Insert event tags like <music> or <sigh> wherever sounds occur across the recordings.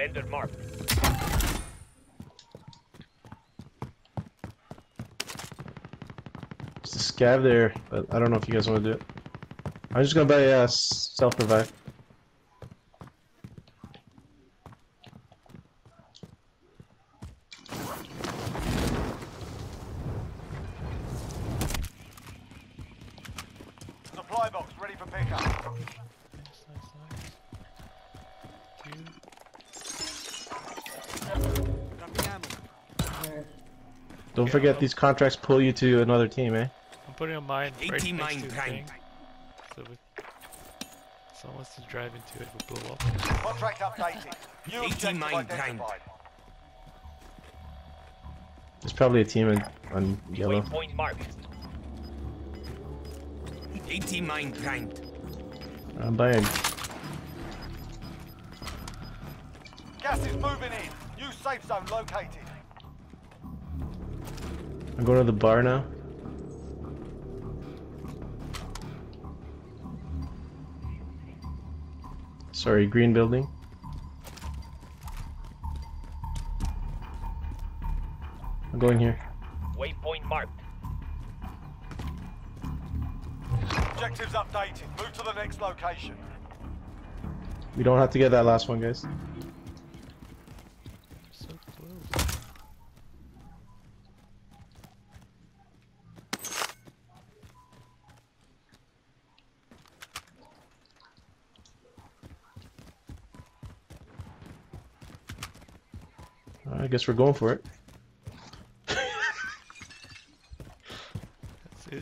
Vendor marked. There's a scav there, but I don't know if you guys want to do it. I'm just gonna buy uh, self-revive. Don't forget these contracts pull you to another team, eh? I'm putting a mine right next mine to the thing. So if someone wants to drive into it, it will blow up. Contract updated. New 18 objective mine primed. identified. There's probably a team in, on yellow. Waypoint marked. 18 mine primed. I'm buying. Gas is moving in. New safe zone located. I'm going to the bar now. Sorry, green building. I'm going here. Waypoint marked. Objectives updated. Move to the next location. We don't have to get that last one, guys. So close. I guess we're going for it. This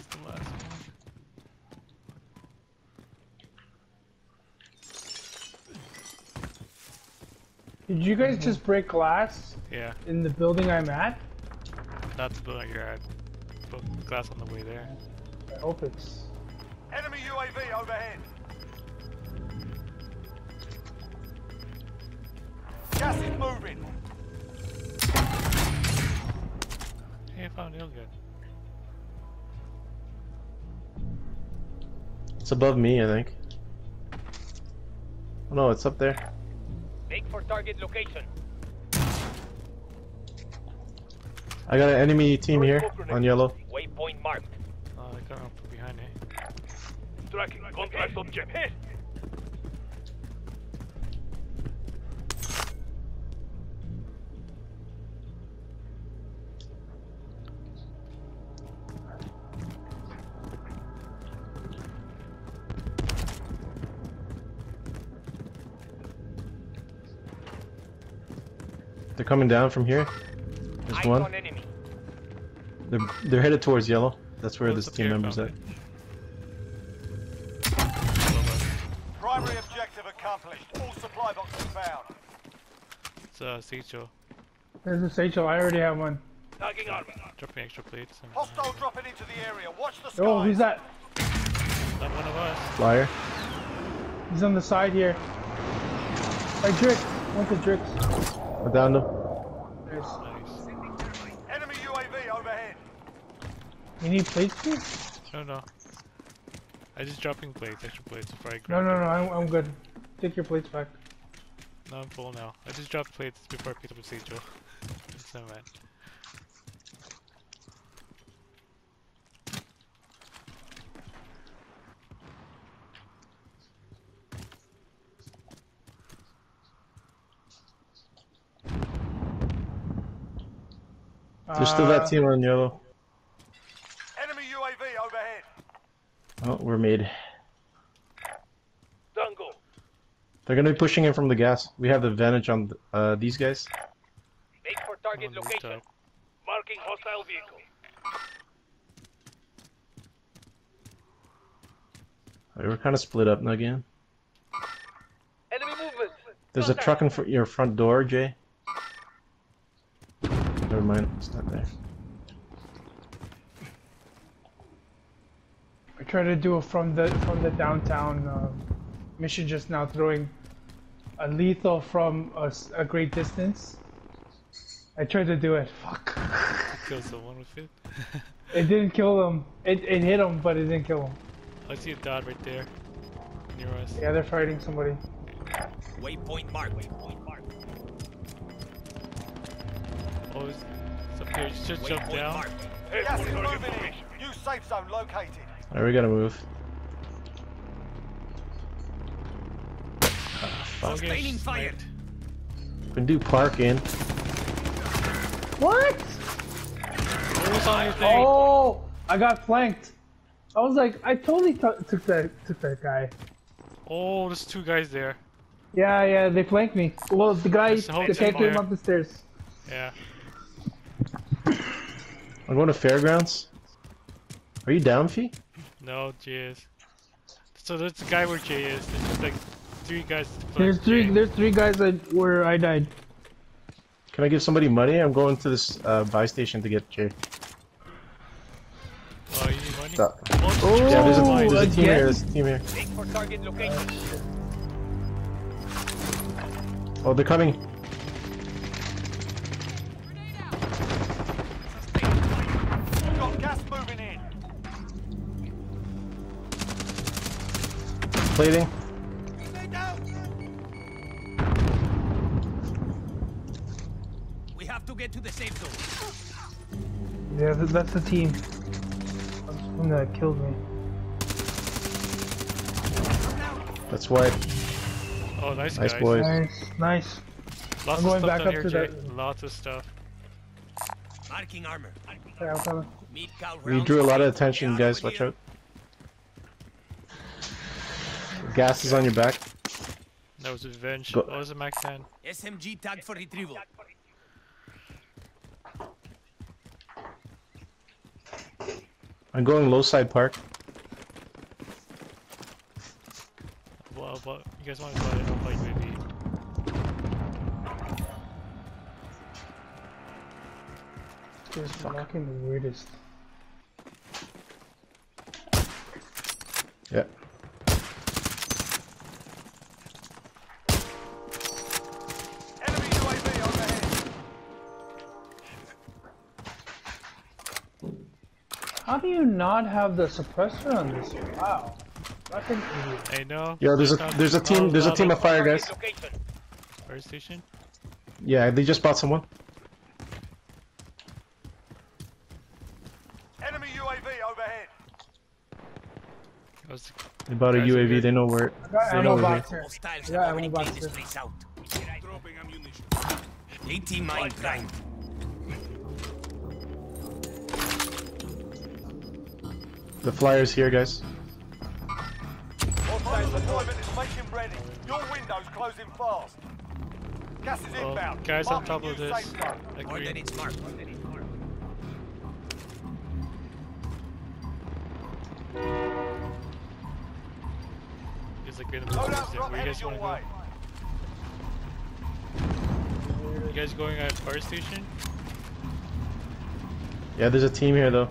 is the last one. Did you guys just break glass Yeah, in the building I'm at? not the building you're at. But glass on the way there. I hope it's. Enemy UAV overhead. Gas is moving. Hey, I found Ilgad. It's above me, I think. Oh no, it's up there. Make for target location. I got an enemy team here on yellow. Waypoint marked. Oh, I got up from behind eh? Tracking contract object. Hit. They're coming down from here. There's Eyes one. enemy. They're they're headed towards yellow. That's where Close this team here, member's at. Primary objective accomplished. All supply boxes found. It's uh, Seicho. There's a Satchel. I already have one. Tagging armor. Dropping extra plates. And, Hostile dropping into the area. Watch the skies. Oh, who's that? Not one of us. Flyer. He's on the side here. Hey, Drix. Went to Drix. I downed him. Nice. Nice. Enemy UAV overhead. You need plates, too? No, no. I just dropping plates, extra plates before I No, grab no, it. no. I'm, I'm good. Take your plates back. No, I'm full now. I just dropped plates before I picked up a <laughs> Seicho. It's so mad. There's still that Uh, team on yellow. Enemy UAV overhead. Oh, we're made. Tango. They're gonna be pushing in from the gas. We have the advantage on uh, these guys. Make for target on this location. top. Marking hostile vehicle. Alright, we're kind of split up now again. Enemy movement. There's a truck in fr- your front door, Jay. Never mind, it's not there. I tried to do it from the from the downtown uh, mission just now, throwing a lethal from a great distance. I tried to do it. Fuck. Kill someone with it. It didn't kill him. It, it hit him, but it didn't kill him. I see a dot right there. Near us. Yeah, they're fighting somebody. Waypoint marked. Waypoint marked. Oh, it's, it's up here. Just jump down. Head Gas for is target moving in. New safe zone located. Alright, we gotta move. Don't get. We can do parking. What? What was on your thing? Oh, I got flanked. I was like, I totally took that took that guy. Oh, there's two guys there. Yeah, yeah, they flanked me. Well, the guy, Just the guy came up the stairs. Yeah. I'm going to fairgrounds. Are you down, Phi? No, Jay is. So there's the guy where Jay is. There's just like three guys. plus There's three. Jay. There's three guys that where I died. Can I give somebody money? I'm going to this uh, buy station to get Jay. Oh, you need money? Stop. Oh, Yeah, there's a, there's a team again? here. There's a team here. Make for target location. Oh, they're coming. Plating. We have to get to the safe zone. Yeah, that's the team. That's the one that killed me. That's why. Oh, nice, Nice guys. boys. Nice, nice. Lots I'm of going stuff back up here, to Jay. that- Lots of stuff. Marking armor. Yeah, I'm coming. Meat cow We drew a lot of attention, guys. Watch out. Gas is on your back. That was revenge. Go- Oh, there's a Mac 10. SMG tag for retrieval. I'm going low side park. Well, but you guys want to buy it? I'll buy UAV. Just fucking the weirdest. Yeah. How do you not have the suppressor on this? Wow. Fucking idiot. I know. Yo, there's a there's a team there's a oh, team of oh, fire guys. Target location. fire station. Yeah, they just bought someone. Enemy UAV overhead. They bought a UAV. They know where. I got They ammo know where they. here. Hostiles have already cleaned this place out. 18 mine primed. The flyers here, guys. Hostile deployment is making ready. Your window's closing fast. Gas is Well, inbound. guys on top of this. safe zone. Agree. Coordinates marked. There's like random Loadout buildings Where you guys your want way. to go? You guys going at fire station? Yeah, there's a team here though.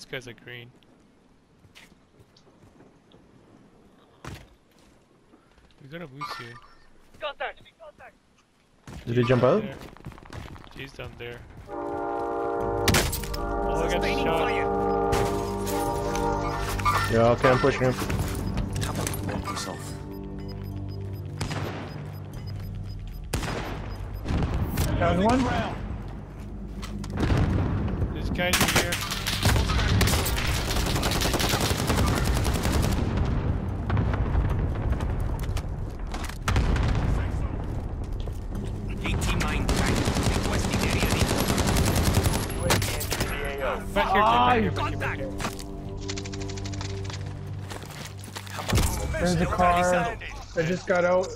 I know this guy's a green. We got a boost here. Contact. Contact. Did he jump out? There. He's down there. Oh, I got Sustaining shot. Yeah, okay, I'm pushing him. How about you walk yourself? Down one. Ground. This guy's in here. Eighteen mine primed. Requesting area recon. Back here, Ah, Jay, you back here, back here, back here. There's a car. suspended. I just got out.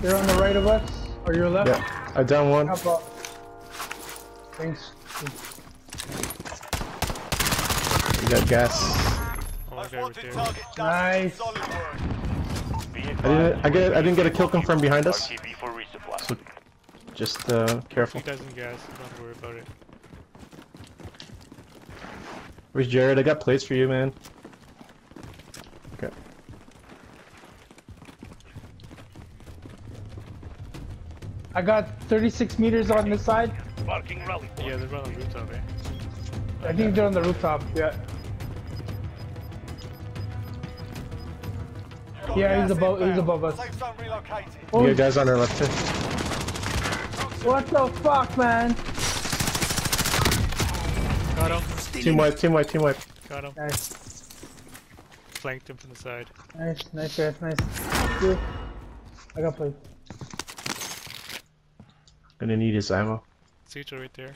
They're on the right of us. Or your left. Yeah, I down one. How about? Thanks. We got gas. Oh, Most guy right wanted there. target done. Nice. I didn't. I get. I didn't get a kill confirm behind us. RTB for resupply. So just uh, careful. He doesn't gas. Don't worry about it. Where's Jared? I got plates for you, man. Okay. I got 36 meters on this side. Marking rally point. Yeah, they're on the rooftop, eh? I think they're on the rooftop. Yeah. Yeah, he's above- he's above us. Safe zone relocated. Oh, You got guys on our left too. what the fuck, man? Got him. Team wipe, team wipe, team wipe. Got him. Nice, Flanked him from the side. nice, nice, guys, nice. Thank you. I got played. Gonna need his ammo. Sage right there.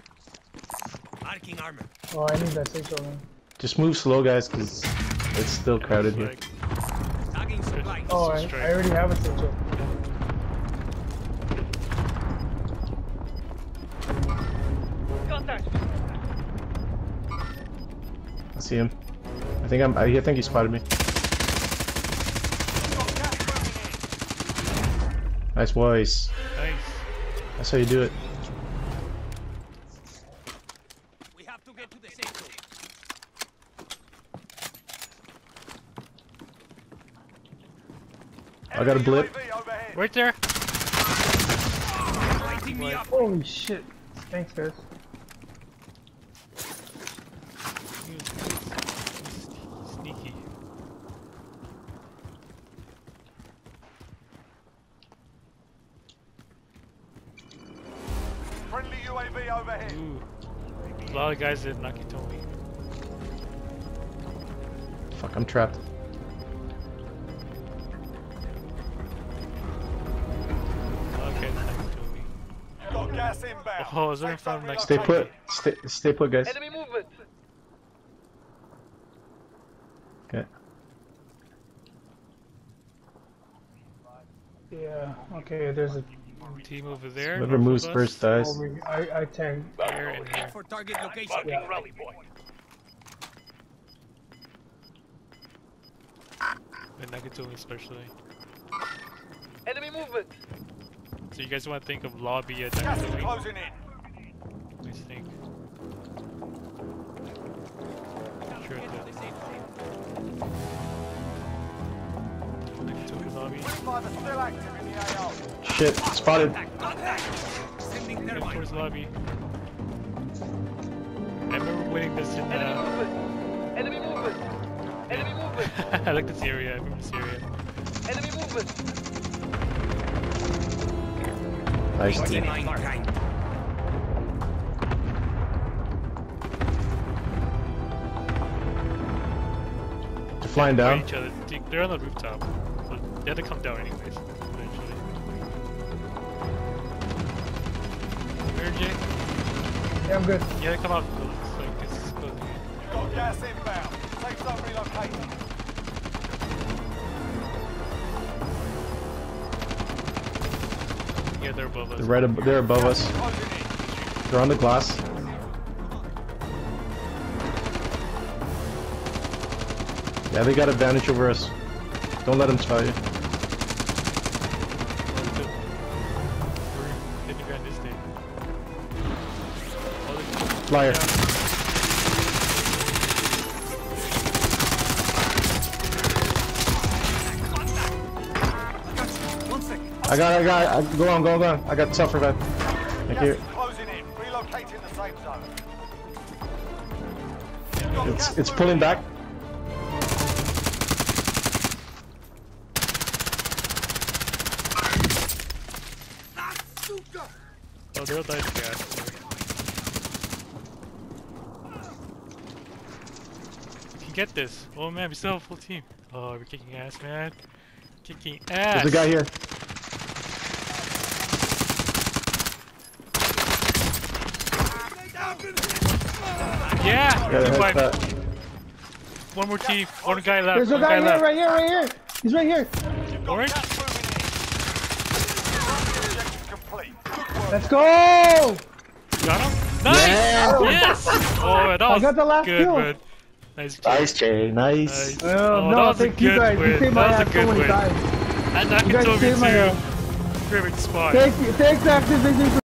Marking armor. Oh, I need that six man. Just move slow, guys, because it's still crowded here. Like, Tagging supplies. Oh, I. I already have a six see him. I think I'm. I think he spotted me. Nice boys. nice. That's how you do it. We have to get to the safe zone. I got a blip. Right there. Lighting me up. Holy shit. Thanks, guys. He was- he was Sneaky. Friendly UAV overhead. Ooh. A lot of guys in Nakatomi. Fuck, I'm trapped. Okay, Nakatomi. Got gas inbound. Oh, is there Safe in front zone next- Stay put. Stay, stay put, guys. Enemy movement. Okay. Yeah, okay, there's a Team over there. Whoever moves first dies. over. I, I tagged. Here and here. For target location. Marking rally point. In Nakatomi especially. Enemy movement. So you guys want to think of lobby at Gas Nakatomi? closing in. Shit, spotted. Contact, contact. Sending Head thermite. towards lobby. I remember winning this in Enemy uh, movement. Enemy movement. Enemy movement. <laughs> I like this area, I remember this area. Enemy movement. Nice Team team. line. They're flying down. Each other. They- They're on the rooftop. But they had to come down anyways, eventually. Where, Jay? Yeah, I'm good. You gotta come out. It's like it's closing in. You've got gas inbound. Safe zone relocated. Yeah, they're above us. They're right. Ab they're above us. They're on the glass. Yeah, they got advantage over us. Don't let him spot you. Yeah. I got. I got. I, go on. Go on. Go on. I got self revive. Thank you. It's it's pulling back. They're all dying to gas. We can get this. Oh man, we still have a full team. Oh, we're kicking ass, man. Kicking ass. There's a guy here. Yeah! Got a Team wipe. headshot. One more team. One guy left. There's a guy guy here, left. right here, right here. He's right here. Orange? Gas moving in. Objective complete. Good work. Let's go! Got him? Nice! Yes! Oh, that was got the last good, kill. man. Nice job. Nice, Jay. Nice. Nice. Uh, Oh, that no, was a thank you good guys. You win. saved my That a ass so good many win. times. And You guys Nakatomi saved my too. ass. Perfect spot. Thank you, thanks Activision